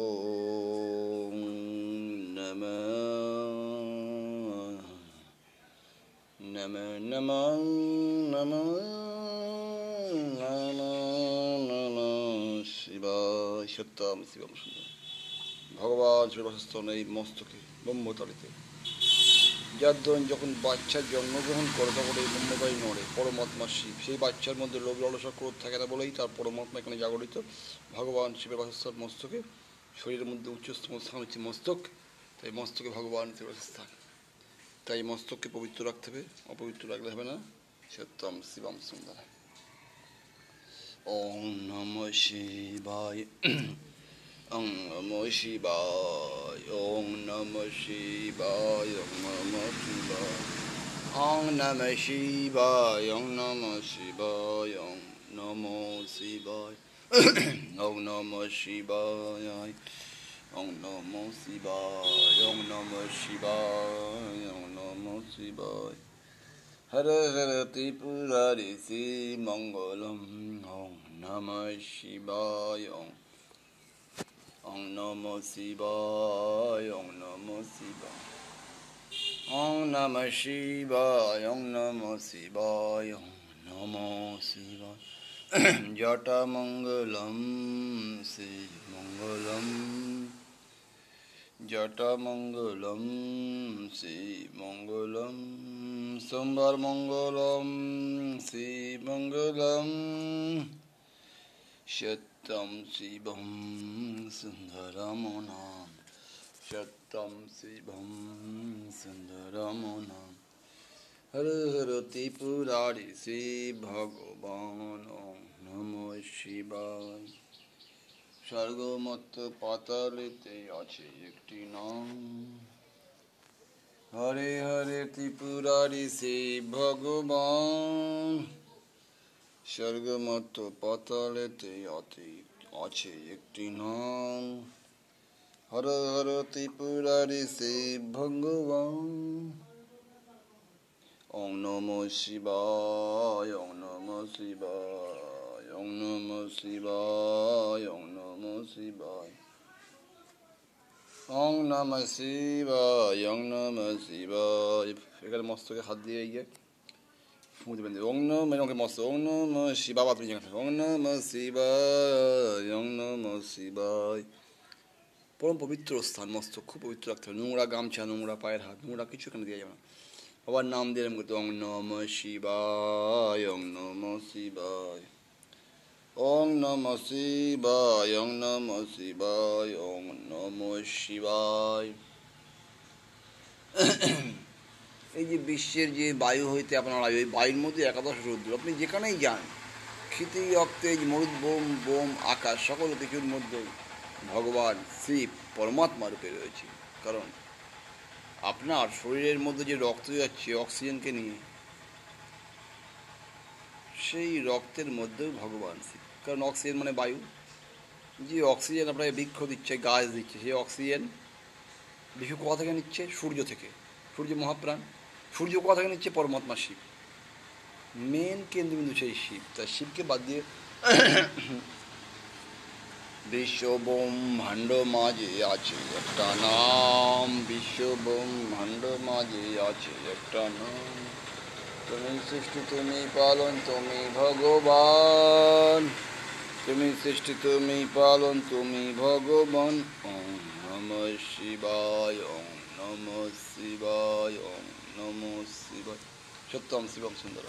ॐ नमः नमः नमः नमः नमः नमः শিবায় সত্যম শিবম সুন্দর ভগবান শ্রীবাসস্থন এই মস্তকে ব্রহ্মতলিতে যার ধরুন যখন বাচ্চা জন্মগ্রহণ করে তখন এই ব্রহ্মবাই নড়ে পরমাত্মা শিব সেই বাচ্চার মধ্যে লোভ লালসা ক্রোধ থাকে না বলেই তার পরমাত্মা এখানে জাগরিত ভগবান শিবের বাসস্থান মস্তকে শরীরের মধ্যে উচ্চস্তম স্থান হচ্ছে মস্তক, তাই মস্তকে ভগবান স্থান তাই মস্তককে পবিত্র রাখতে হবে, অপবিত্র রাখলে হবে না। সত্যম শিবম সুন্দর ওম নম শিবায়, ওম নম শিবায়, ওম নম শিবায়, ওম নম শিবায়। ওম নম শিবায়, ওম নম শিবায়, ওম নমো শিবায়। Om Namah Shivaya. Om Namah Shivaya. Om Namah Shivaya. Om Namah Shivaya. Hare Hare Tripurari Si Mangalam. Om Namo Shivaya. Om Namah Shivaya. Om Namah Shivaya. Om Namah Shivaya. Om Namah Shivaya. Om Namo Shivaya. শিবায় জটামঙ্গলম শ্রী মঙ্গলম জটামঙ্গলম শ্রী মঙ্গলম সোমবার মঙ্গলম শ্রী মঙ্গলম সত্যম হর ত্রিপুরারি শ্রী ভগবান নমঃ শিবায়। স্বর্গমত পাতালেতে আছে একটি নাম। হরে হরে ত্রিপুরারি শ্রী ভগবান স্বর্গমত পাতালেতে অতি আছে একটি নাম। হর হর ত্রিপুরারি শ্রী ভগবান শিবায় ওম নম শিবায় ওম নম শিবায় ওম নম শিবায় ওম নম শিবায় ওম নম শিবায় এখানে মস্তকে হাত দিয়ে গিয়ে ওম নম মস্ত ওম নম শিবা বা তুমি যেখানে ওম নম শিবায় ওম নম শিবায় পরম পবিত্র স্থান মস্তক খুব পবিত্র রাখতে হবে। নোংরা গামছা, নোংরা পায়ের হাত, নোংরা কিছু এখানে দেওয়া যাবে না। বাবার নাম এরকম করতে ওং নম শিবায়, ওং নম শিবায়। ওং নম শিবায়, ওং নম শিবায়, ওং নম শিবায়। এই যে বিশ্বের যে বায়ু হইতে আপনার ওই বায়ুর মধ্যে একাদশ রুদ্র, আপনি যেখানেই যান, ক্ষিতি, অক্তেজ, মরুদ, বোম বোম, আকাশ, সকল কিছুর মধ্যে ভগবান শিব পরমাত্মা রূপে রয়েছে। কারণ আপনার শরীরের মধ্যে যে রক্ত যাচ্ছে, অক্সিজেনকে নিয়ে, সেই রক্তের মধ্যেও ভগবান শিব কারণ অক্সিজেন মানে বায়ু। যে অক্সিজেন আপনাকে বৃক্ষ দিচ্ছে, গাছ দিচ্ছে, সেই অক্সিজেন বৃক্ষ কোথা থেকে নিচ্ছে? সূর্য থেকে। সূর্য মহাপ্রাণ। সূর্য কোথা থেকে নিচ্ছে? পরমাত্মা শিব। মেন কেন্দ্রবিন্দু সেই শিব। তা শিবকে বাদ দিয়ে বিশ্ব ব্রহ্মাণ্ড মাঝে আছে একটা নাম বিশ্ব ব্রহ্মাণ্ড মাঝে আছে একটা নাম। তুমি সৃষ্টি, তুমি পালন, তুমি ভগবান। তুমি সৃষ্টি, তুমি পালন, তুমি ভগবান। ওম নম শিবায়, ওম নম শিবায়, ওম নম শিবায়। সত্যম শিবম সুন্দর